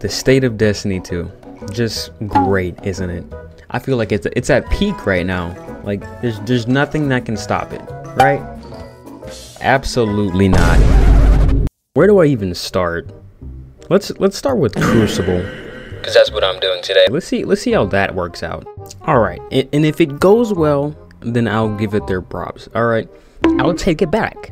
the state of Destiny 2. Just great, isn't it? I feel like it's it's at peak right now. Like there's there's nothing that can stop it, right? Absolutely not. Where do I even start? Let's let's start with Crucible. Cause that's what I'm doing today. Let's see let's see how that works out. All right, and, and if it goes well, then I'll give it their props. All right, I'll take it back.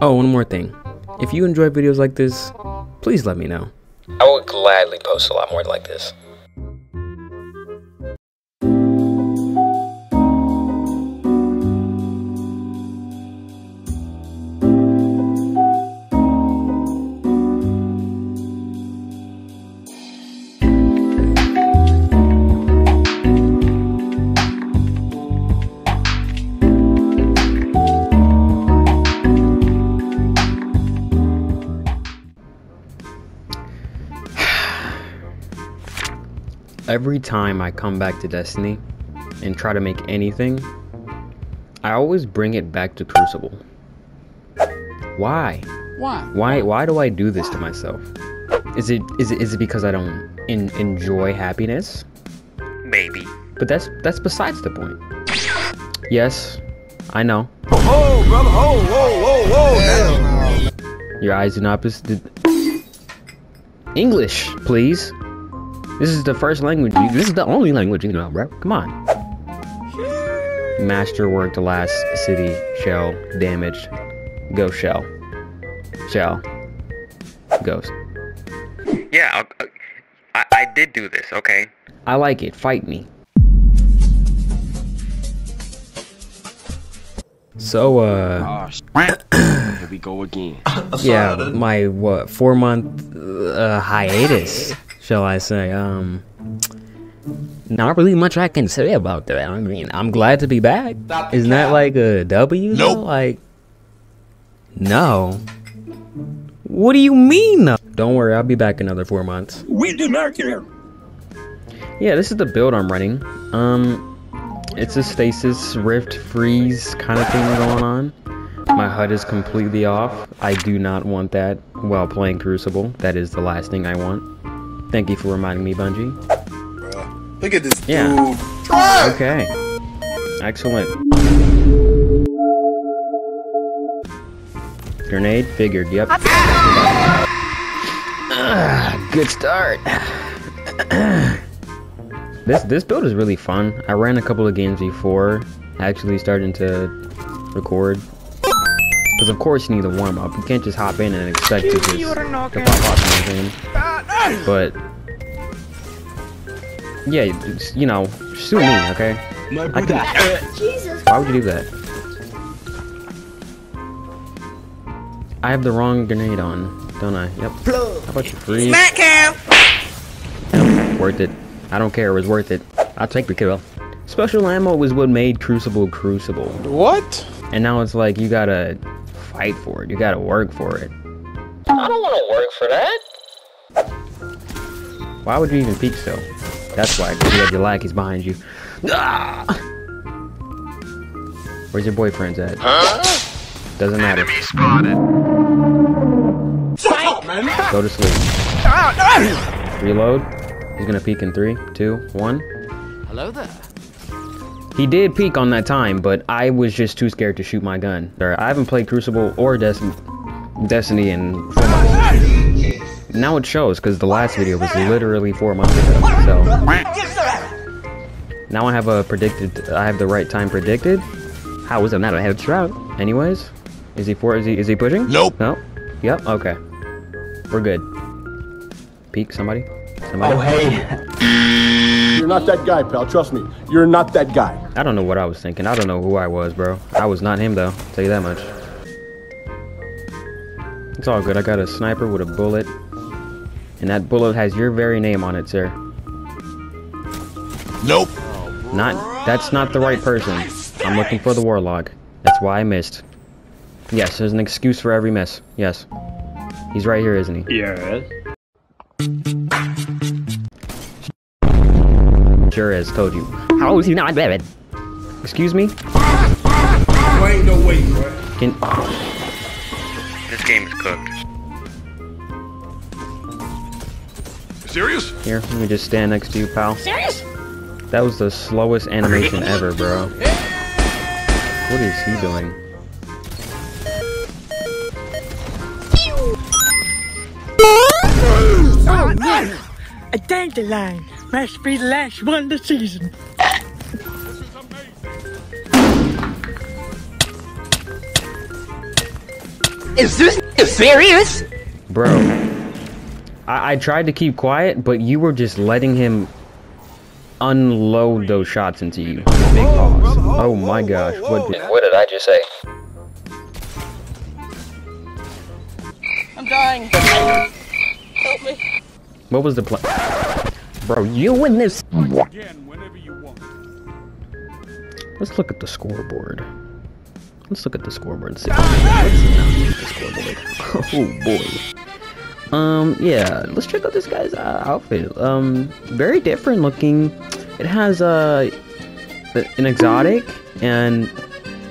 Oh, one more thing. If you enjoy videos like this, please let me know. I would gladly post a lot more like this. Every time I come back to Destiny and try to make anything, I always bring it back to Crucible. Why? Why? Why? Why do I do this to myself? Is it is it is it because I don't in, enjoy happiness? Maybe. But that's that's besides the point. Yes, I know. Oh, brother! Oh, whoa, whoa, whoa! Your eyes do not. English, please. This is the first language. This is the only language you know, bro. Come on. Masterwork, the last city, shell, damaged. Go shell. Shell. Ghost. Yeah, uh, I, I did do this, okay? I like it. Fight me. So, uh... Oh, Here we go again. yeah, my, what, four month uh, hiatus shall I say? Um, not really much I can say about that. I mean, I'm glad to be back. Isn't that like a W? Nope. Though? Like, no. What do you mean? No? Don't worry, I'll be back another four months. We do not care. Yeah, this is the build I'm running. Um, it's a stasis, rift, freeze kind of thing going on. My HUD is completely off. I do not want that while playing Crucible. That is the last thing I want. Thank you for reminding me, Bungie. Bruh. Look at this yeah. dude. Try. Okay. Excellent. Grenade figured, yep. Ah, good start. this this build is really fun. I ran a couple of games before actually starting to record. Because of course you need a warm up. You can't just hop in and expect to just to pop off anything. But yeah, you know, sue me, okay? I can, Jesus. Why would you do that? I have the wrong grenade on, don't I? Yep. How about you freeze? Smack cam. Worth it. I don't care. It was worth it. I'll take the kill. Special ammo was what made Crucible Crucible. What? And now it's like you gotta fight for it. You gotta work for it. I don't want to work for that. Why would you even peek still? That's why, because you have your lackeys behind you. Ah! Where's your boyfriend's at? Huh? Doesn't matter. Enemy spotted. Go to sleep. Reload. He's gonna peek in three, two, one. Hello there. He did peek on that time, but I was just too scared to shoot my gun. I haven't played Crucible or Des Destiny in four months. Now it shows, because the last video was literally four months ago, so... Now I have a predicted, I have the right time predicted? How is it not a headshot? Anyways, is he for, is he, is he pushing? Nope. No? Yep, okay. We're good. Peek, somebody? Somebody? Oh, hey. You're not that guy, pal. Trust me. You're not that guy. I don't know what I was thinking. I don't know who I was, bro. I was not him, though. I'll tell you that much. It's all good. I got a sniper with a bullet. And that bullet has your very name on it, sir. Nope. Not, that's not the right person. I'm looking for the warlock. That's why I missed. Yes, there's an excuse for every miss. Yes. He's right here, isn't he? Yes. Sure is, told you. How is he not dead? Excuse me? ain't no way, bro. Can... This game is cooked. serious? Here, let me just stand next to you, pal. Serious? That was the slowest animation ever, bro. What is he doing? Oh no! A dandelion must be the last one this season. Is this serious? Bro, I, I tried to keep quiet, but you were just letting him unload those shots into you. Big pause. Oh my gosh, what did, what did I just say? I'm dying. Help me. What was the plan? Bro, you win this. Again, whenever you want. Let's look at the scoreboard. Let's look at the scoreboard and see what's the scoreboard. Oh boy. Um, yeah, let's check out this guy's uh, outfit. Um, very different looking. It has uh, an exotic and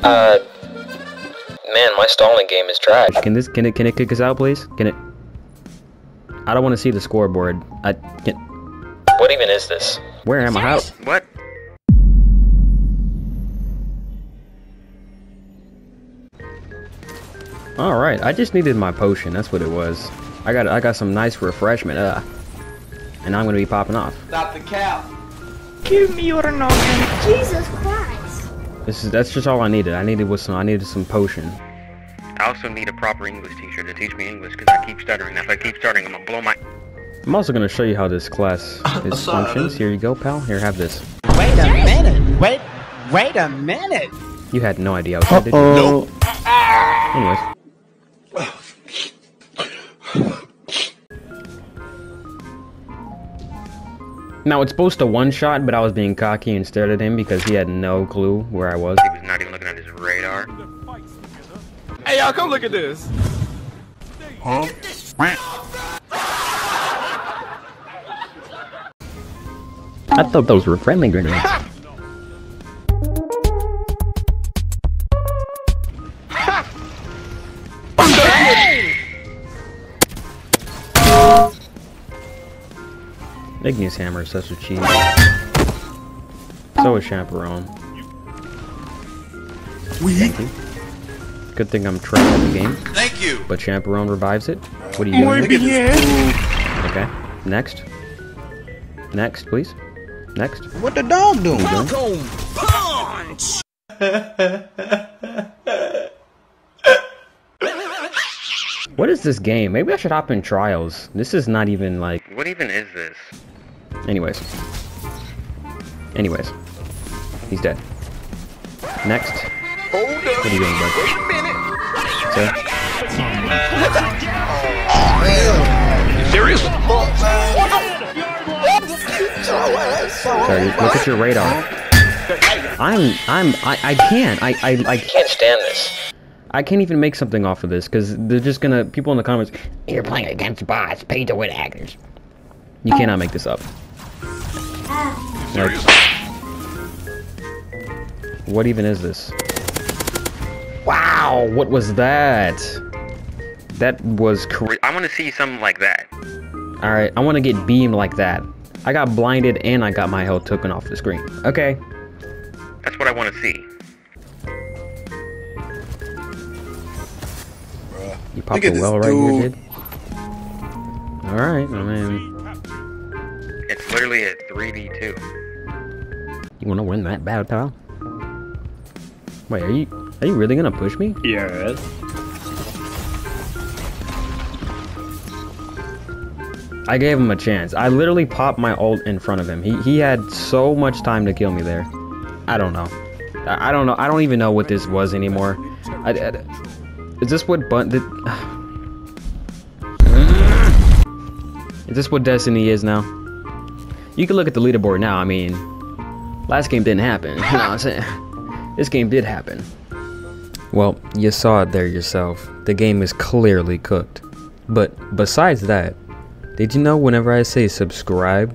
uh, man, my stalling game is trash. Can this can it can it kick us out, please? Can it? I don't want to see the scoreboard. I can. What even is this? Where am I? How? What? All right, I just needed my potion. That's what it was. I got I got some nice refreshment. Uh, and I'm gonna be popping off. Stop the cap. Give me your noggin. Jesus Christ. This is that's just all I needed. I needed was some I needed some potion. I also need a proper English teacher to teach me English because I keep stuttering. If I keep stuttering, I'm gonna blow my. I'm also gonna show you how this class is functions. Here you go, pal. Here, have this. Wait a minute. Wait. Wait a minute. You had no idea I was gonna do. Anyways. Now it's supposed to one shot, but I was being cocky and stared at him because he had no clue where I was. He was not even looking at his radar. Hey, y'all, come look at this. I thought those were friendly grenades. Igneous hammer is such a cheat. So is chaperone. Thank you. Good thing I'm trapped in the game. Thank you. But chaperone revives it. What are you doing? Okay. Next. Next, please. Next. What the dog doing? What are you doing? What is this game? Maybe I should hop in trials. This is not even like. What even is this? Anyways. Anyways. He's dead. Next. Hold up. What are you doing, bud? Wait a minute. Sir? Serious? Sorry, look at your radar. I'm, I'm, I, I can't. I, I, I can't stand this. I can't even make something off of this because they're just gonna. People in the comments. You're playing against bots, paid to win actors. You cannot make this up. Like, what even is this? Wow, what was that? That was crazy. I want to see something like that. Alright, I want to get beamed like that. I got blinded and I got my health taken off the screen. Okay. That's what I want to see. You popped a well right here, dude. Alright, I mean, It's literally a 3v2. you wanna win that battle. Wait, are you are you really gonna push me? Yes. I gave him a chance. I literally popped my ult in front of him. He he had so much time to kill me there. I don't know. I, I don't know. I don't even know what this was anymore. I, I- is this what button did? Is this what Destiny is now? You can look at the leaderboard now. I mean, last game didn't happen. You know what I'm saying? This game did happen. Well, you saw it there yourself. The game is clearly cooked. But besides that, did you know whenever I say subscribe,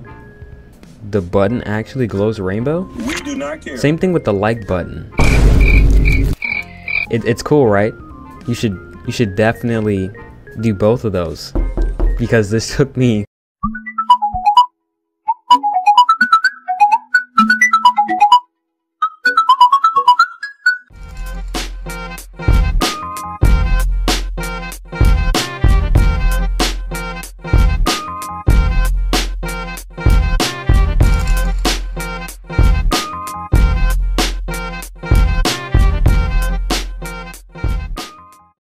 the button actually glows rainbow? We do not care. Same thing with the like button. It, it's cool, right? You should you should definitely do both of those because this took me